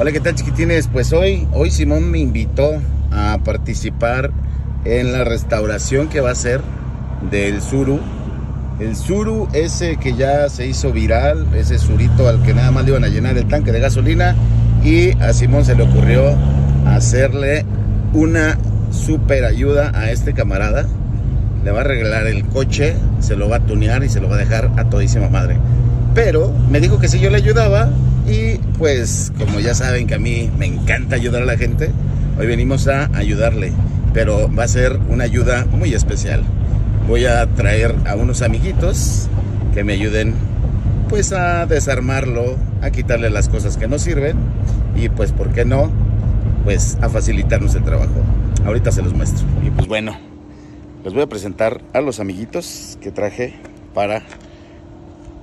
Hola, ¿qué tal chiquitines? Pues hoy, hoy Simón me invitó a participar en la restauración que va a hacer del Suru. El Suru ese que ya se hizo viral, ese surito al que nada más le iban a llenar el tanque de gasolina y a Simón se le ocurrió hacerle una super ayuda a este camarada. Le va a arreglar el coche, se lo va a tunear y se lo va a dejar a todísima madre. Pero me dijo que si yo le ayudaba y pues como ya saben que a mí me encanta ayudar a la gente, hoy venimos a ayudarle. Pero va a ser una ayuda muy especial. Voy a traer a unos amiguitos que me ayuden pues a desarmarlo, a quitarle las cosas que no sirven y pues por qué no, pues a facilitarnos el trabajo. Ahorita se los muestro. Y pues bueno, les voy a presentar a los amiguitos que traje para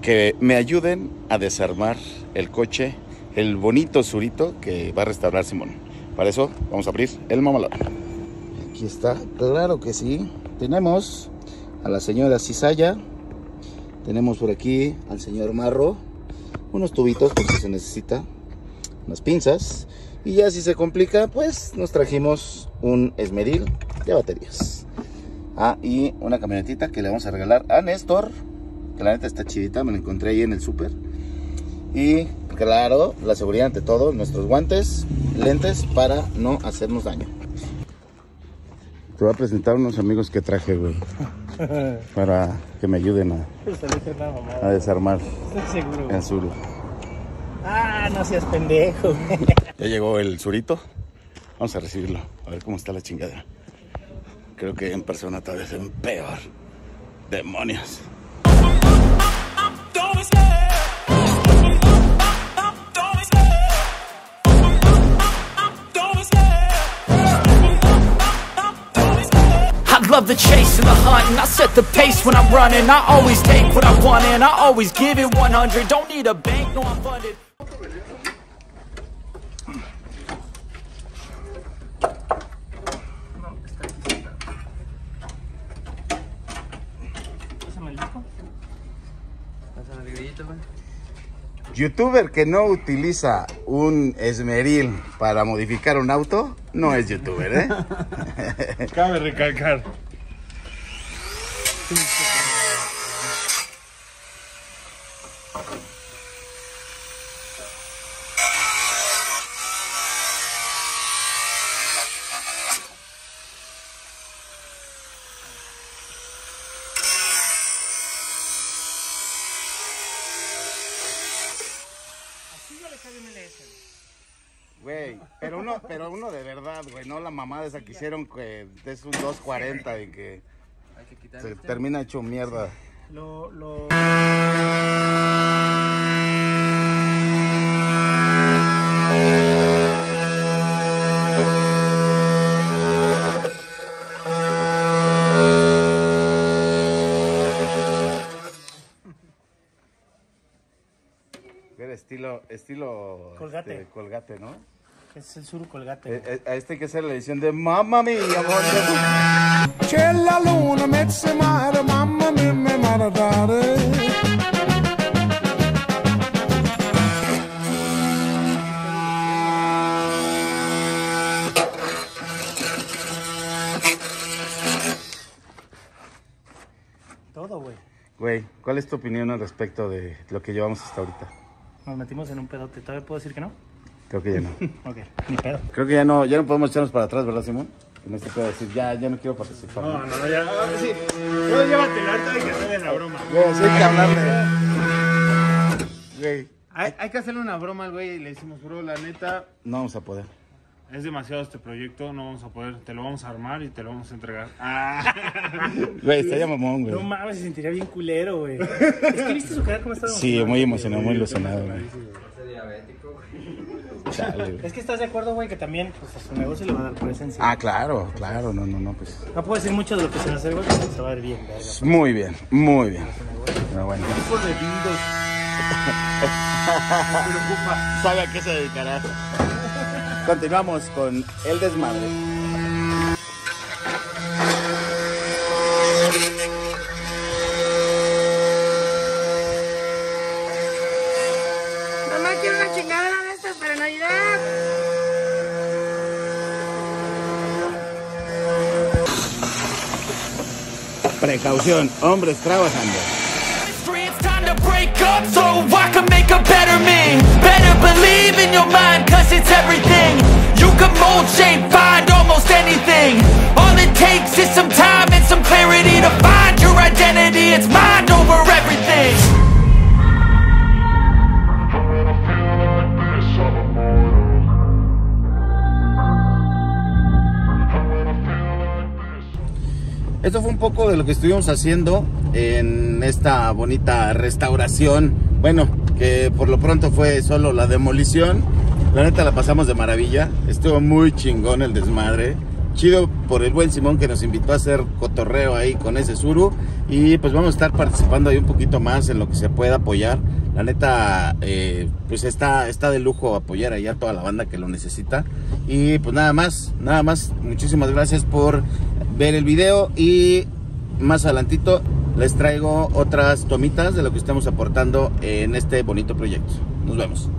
que me ayuden a desarmar el coche, el bonito surito que va a restaurar Simón. Para eso vamos a abrir el mamalón. Aquí está, claro que sí. Tenemos a la señora Cisaya, tenemos por aquí al señor Marro, unos tubitos por si se necesita, unas pinzas y ya si se complica, pues nos trajimos un esmeril de baterías. Ah, y una camionetita que le vamos a regalar a Néstor, que la neta está chidita, me la encontré ahí en el súper. Y claro, la seguridad ante todo, nuestros guantes, lentes para no hacernos daño. Te voy a presentar unos amigos que traje, güey. Para que me ayuden a, a desarmar el suru. Ah, no seas pendejo. Ya llegó el surito. Vamos a recibirlo. A ver cómo está la chingadera. Creo que en persona tal vez es peor. Demonios. The chase and the hunt and I set the pace when I'm running I always take what I want and I always give it 100 Don't need a bank, no I'm funded. Youtuber que no utiliza un esmeril para modificar un auto, no es youtuber, ¿eh? Cabe recalcar. Así ya le cabe MLS. Güey, pero uno, pero uno de verdad, güey, no la mamada esa que hicieron que es un 240 y que se termina hecho mierda. Lo, lo... Era estilo, estilo Colgate. este, colgate, ¿no? Es el sur colgate. Eh, eh, A este hay que hacer la edición de Mamma Mia, amor. C'è la luna, mezza mare, mamma mia, mi maradare. Todo, güey. Güey, ¿cuál es tu opinión al respecto de lo que llevamos hasta ahorita? Nos metimos en un pedote. ¿Todavía puedo decir que no? Creo que ya no. Ok, ni pedo. Creo que ya no, ya no podemos echarnos para atrás, ¿verdad, Simón? En este puedo decir, ya, ya no quiero participar. No, no, no, ya. ahora sí. No, llévate el harta de que haga la broma. Güey, sí hay que hablarle. Güey, Hay, hay que hacerle una broma al güey y le decimos, bro, la neta, no vamos a poder. Es demasiado este proyecto, no vamos a poder, te lo vamos a armar y te lo vamos a entregar. Ah, Güey, está ya mamón, güey. No mames, se sentiría bien culero, güey. Es que viste su cara cómo está Sí, muy emocionado, muy ilusionado, güey. Chale. Es que estás de acuerdo, güey, que también pues, a su negocio le va a dar presencia. Ah, claro, claro, no, no, no, pues. No puedo decir mucho de lo que se va a hacer, güey, pero se va a ver bien, verga. Muy bien, muy bien. Pero bueno. tipo de dildos. ¿Sabe a qué se dedicará? Continuamos con el desmadre. Precaución, hombres trabajando. Esto fue un poco de lo que estuvimos haciendo en esta bonita restauración. Bueno, que por lo pronto fue solo la demolición. La neta la pasamos de maravilla. Estuvo muy chingón el desmadre. Chido por el buen Simón que nos invitó a hacer cotorreo ahí con ese suru. Y pues vamos a estar participando ahí un poquito más en lo que se pueda apoyar. La neta, eh, pues está, está de lujo apoyar allá a toda la banda que lo necesita. Y pues nada más, nada más. Muchísimas gracias por ver el video y más adelantito les traigo otras tomitas de lo que estamos aportando en este bonito proyecto. Nos vemos.